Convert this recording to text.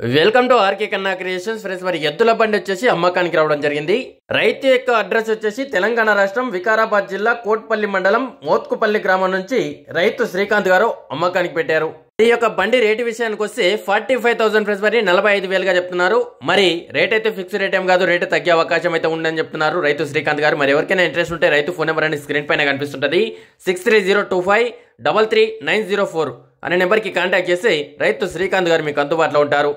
Welcome to RK Kanna creations. Friends మరి ఎద్దుల బండి వచ్చేసి అమ్మకానికి రావడం జరిగింది. రైతు యొక్క అడ్రస్ వచ్చేసి తెలంగాణ రాష్ట్రం వికారాబాద్ జిల్లా కోట్పల్లి మండలం మోత్కుపల్లి గ్రామం నుంచి రైతు శ్రీకాంత్ గారు అమ్మకానికి పెట్టారు. ఈ యొక్క బండి రేటు విషయానికి వస్తే ఫార్టీ ఫైవ్ థౌసండ్ ఫ్రెండ్స్ మరి నలభై ఐదు వేలుగా చెప్తున్నారు. మరి రేట్ అయితే ఫిక్స్ రేట్ ఏం కాదు రేటు తగ్గే అవకాశం అయితే ఉందని చెప్తున్నారు రైతు శ్రీకాంత్ గారు. మరి ఎవరికైనా ఇంట్రెస్ట్ ఉంటే రైతు ఫోన్ నెంబర్ అనేది స్క్రీన్ పైన కనిపిస్తుంటది. Six three zero two five double three nine zero four అనే నెంబర్కి కాంటాక్ట్ చేసి రైతు శ్రీకాంత్ గారు మీకు అందుబాటులో ఉంటారు.